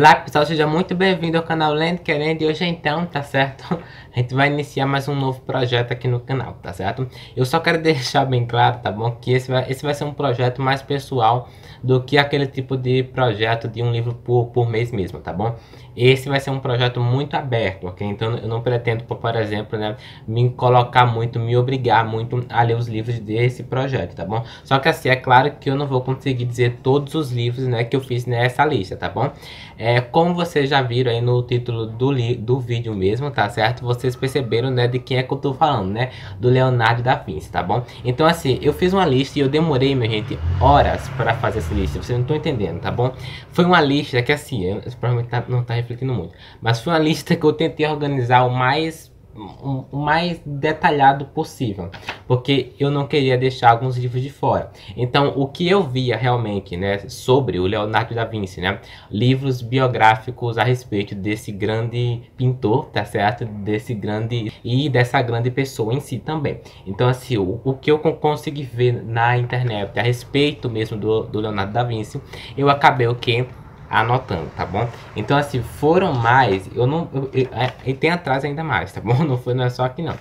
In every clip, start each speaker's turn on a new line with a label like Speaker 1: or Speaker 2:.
Speaker 1: Olá pessoal, seja muito bem-vindo ao canal Lendo Querendo e hoje então, tá certo? A gente vai iniciar mais um novo projeto aqui no canal, tá certo? Eu só quero deixar bem claro, tá bom? Que esse vai, esse vai ser um projeto mais pessoal do que aquele tipo de projeto de um livro por, por mês mesmo, tá bom? Esse vai ser um projeto muito aberto, ok? Então eu não pretendo, por exemplo, né, me colocar muito, me obrigar muito a ler os livros desse projeto, tá bom? Só que assim, é claro que eu não vou conseguir dizer todos os livros, né, que eu fiz nessa lista, tá bom? É, como vocês já viram aí no título do, do vídeo mesmo, tá certo? Vocês perceberam, né, de quem é que eu tô falando, né? Do Leonardo da Vinci, tá bom? Então assim, eu fiz uma lista e eu demorei, minha gente, horas para fazer essa lista, vocês não estão entendendo, tá bom? Foi uma lista que assim, eu, provavelmente tá, não tá refletindo muito. Mas foi uma lista que eu tentei organizar o mais o mais detalhado possível, porque eu não queria deixar alguns livros de fora. Então, o que eu via realmente, né, sobre o Leonardo da Vinci, né, livros biográficos a respeito desse grande pintor, tá certo? Desse grande e dessa grande pessoa em si também. Então, assim, o, o que eu consegui ver na internet a respeito mesmo do, do Leonardo da Vinci, eu acabei o que anotando, tá bom? Então, assim, foram mais, eu não, é, e tem atrás ainda mais, tá bom? Não foi, não é só aqui não.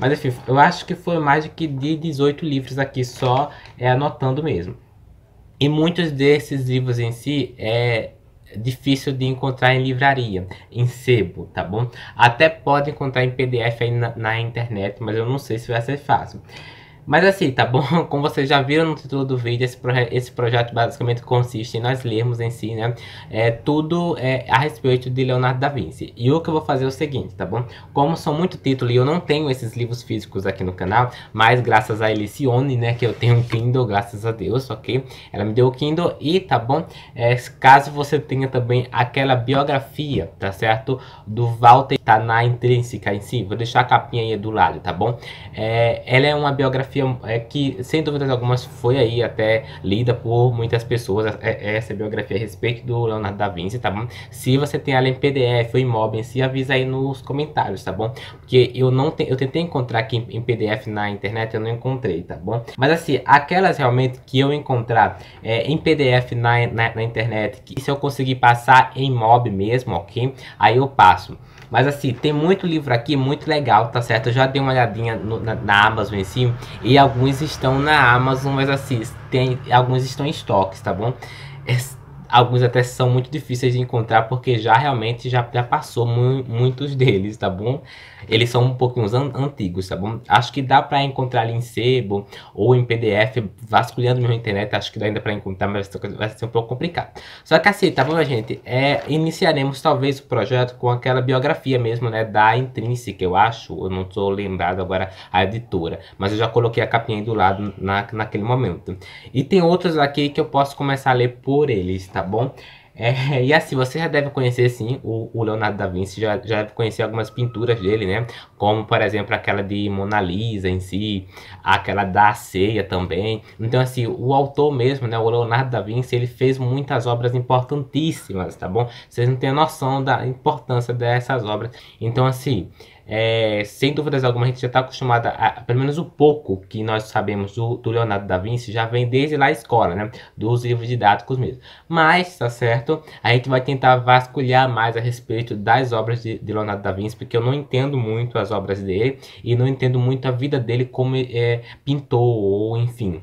Speaker 1: Mas, enfim, eu acho que foi mais de que de 18 livros aqui só é anotando mesmo. E muitos desses livros em si é difícil de encontrar em livraria, em sebo, tá bom? Até pode encontrar em PDF aí na, na internet, mas eu não sei se vai ser fácil. Mas assim, tá bom? Como vocês já viram no título do vídeo, esse, proje esse projeto basicamente consiste em nós lermos em si, né? É, tudo é, a respeito de Leonardo da Vinci. E o que eu vou fazer é o seguinte, tá bom? Como são muito títulos e eu não tenho esses livros físicos aqui no canal, mas graças a Elicione, né? Que eu tenho um Kindle, graças a Deus, ok? Ela me deu o Kindle e, tá bom? É, caso você tenha também aquela biografia, tá certo? Do Walter, tá na intrínseca em si. Vou deixar a capinha aí do lado, tá bom? É, ela é uma biografia biografia é que, sem dúvidas algumas, foi aí até lida por muitas pessoas, é, essa biografia a respeito do Leonardo da Vinci, tá bom? Se você tem ela em PDF ou em MOB, se avisa aí nos comentários, tá bom? Porque eu não te, eu tentei encontrar aqui em, PDF na internet, eu não encontrei, tá bom? Mas assim, aquelas realmente que eu encontrar é, em PDF na, na, na internet, que se eu conseguir passar em MOB mesmo, ok? Aí eu passo. Mas assim, tem muito livro aqui, muito legal, tá certo? Eu já dei uma olhadinha no, na, na, Amazon em si. E alguns estão na Amazon, mas assim, tem, alguns estão em estoques, tá bom? Alguns até são muito difíceis de encontrar porque já realmente já, já passou mu muitos deles, tá bom? Eles são um pouquinho an antigos, tá bom? Acho que dá para encontrar ali em sebo ou em PDF, vasculhando minha internet, acho que dá ainda para encontrar, mas vai ser um pouco complicado. Só que assim, tá bom, gente? É, iniciaremos talvez o projeto com aquela biografia mesmo, né, da Intrínseca, eu acho, eu não tô lembrado agora a editora, mas eu já coloquei a capinha aí do lado na, naquele momento. E tem outros aqui que eu posso começar a ler por eles, tá bom? É, e assim, você já deve conhecer sim o, o, Leonardo da Vinci, já, já deve conhecer algumas pinturas dele, né? Como, por exemplo, aquela de Mona Lisa em si, aquela da ceia também. Então, assim, o autor mesmo, né? O Leonardo da Vinci, ele fez muitas obras importantíssimas, tá bom? Vocês não têm noção da importância dessas obras. Então, assim, é, sem dúvidas alguma, a gente já está acostumado a, pelo menos o pouco que nós sabemos do, do, Leonardo da Vinci já vem desde lá a escola, né? Dos livros didáticos mesmo. Mas, tá certo? A gente vai tentar vasculhar mais a respeito das obras de, de Leonardo da Vinci, porque eu não entendo muito as obras dele e não entendo muito a vida dele como é, pintor ou enfim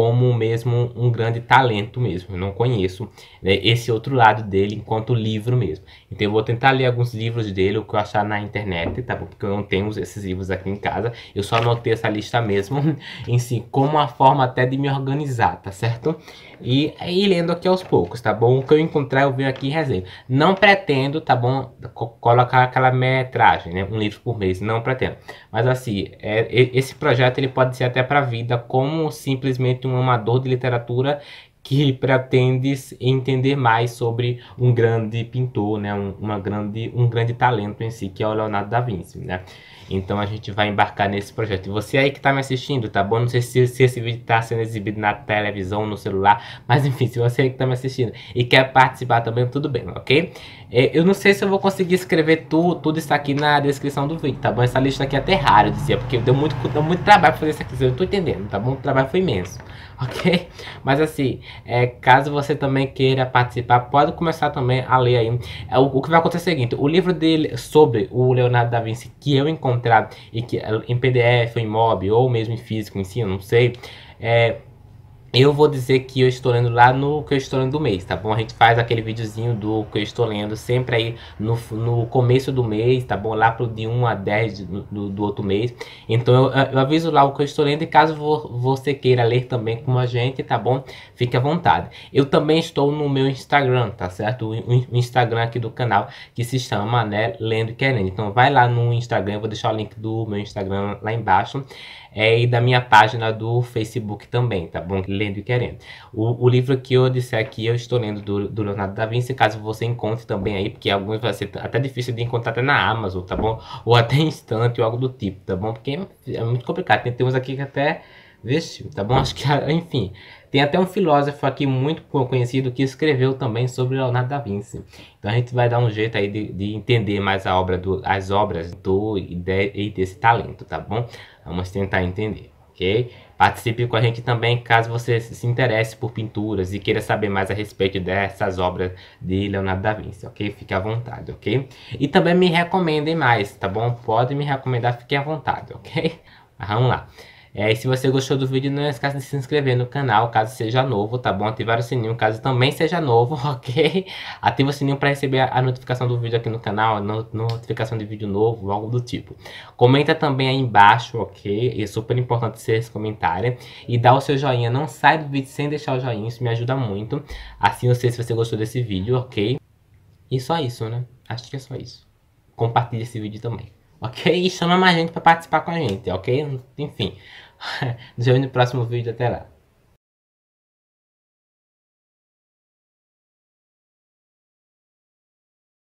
Speaker 1: como mesmo um grande talento mesmo. Eu não conheço né, esse outro lado dele enquanto livro mesmo. Então eu vou tentar ler alguns livros dele, o que eu achar na internet, tá bom? Porque eu não tenho esses livros aqui em casa. Eu só anotei essa lista mesmo em si, como uma forma até de me organizar, tá certo? E ir lendo aqui aos poucos, tá bom? O que eu encontrar eu venho aqui e resenho. Não pretendo, tá bom? colocar aquela metragem, né? Um livro por mês, não pretendo. Mas assim, é, esse projeto ele pode ser até para vida como simplesmente um amador de literatura que pretende entender mais sobre um grande pintor, né, um, uma grande, um grande talento em si, que é o Leonardo da Vinci, né. Então a gente vai embarcar nesse projeto. E você aí que está me assistindo, tá bom? Não sei se, se esse vídeo está sendo exibido na televisão, no celular, mas enfim, se você aí que está me assistindo e quer participar também, tudo bem, ok? É, eu não sei se eu vou conseguir escrever tu, tudo isso aqui na descrição do vídeo, tá bom? Essa lista aqui é até rara, eu dizia, porque deu muito, deu muito trabalho pra fazer isso aqui, eu tô entendendo, tá bom? O trabalho foi imenso, ok? Mas assim, é, caso você também queira participar, pode começar também a ler aí. É, o, o, que vai acontecer é o seguinte, o livro dele sobre o Leonardo da Vinci que eu encontrar e que em PDF, em MOB ou mesmo em físico em si, eu não sei, é eu vou dizer que eu estou lendo lá no que eu estou lendo do mês, tá bom? A gente faz aquele videozinho do que eu estou lendo sempre aí no, no começo do mês, tá bom? Lá pro de 1 a 10 do, do, outro mês. Então eu, eu, aviso lá o que eu estou lendo e caso você queira ler também com a gente, tá bom? Fique à vontade. Eu também estou no meu Instagram, tá certo? O, o Instagram aqui do canal que se chama, né, Lendo e Querendo. Então vai lá no Instagram, eu vou deixar o link do meu Instagram lá embaixo é, e da minha página do Facebook também, tá bom? Lendo e Querendo. O, o livro que eu disse aqui, eu estou lendo do, do Leonardo da Vinci, caso você encontre também aí, porque alguns vai ser até difícil de encontrar até na Amazon, tá bom? Ou até em instante ou algo do tipo, tá bom? Porque é muito complicado, tem, tem uns aqui que até vestiu, tá bom? Acho que, enfim, tem até um filósofo aqui muito conhecido que escreveu também sobre Leonardo da Vinci. Então a gente vai dar um jeito aí de, de entender mais a obra do, as obras do e, de, e desse talento, tá bom? Vamos tentar entender, ok? Participe com a gente também caso você se interesse por pinturas e queira saber mais a respeito dessas obras de Leonardo da Vinci, ok? Fique à vontade, ok? E também me recomendem mais, tá bom? Pode me recomendar, fique à vontade, ok? Vamos lá. É, e se você gostou do vídeo, não esqueça de se inscrever no canal, caso seja novo, tá bom? Ativar o sininho, caso também seja novo, ok? Ativa o sininho para receber a, notificação do vídeo aqui no canal, no, notificação de vídeo novo, algo do tipo. Comenta também aí embaixo, ok? É super importante vocês comentarem. E dá o seu joinha, não sai do vídeo sem deixar o joinha, isso me ajuda muito. Assim eu sei se você gostou desse vídeo, ok? E só isso, né? Acho que é só isso. Compartilhe esse vídeo também ok? E chama mais gente para participar com a gente, ok? Enfim, nos vemos no próximo vídeo, até lá.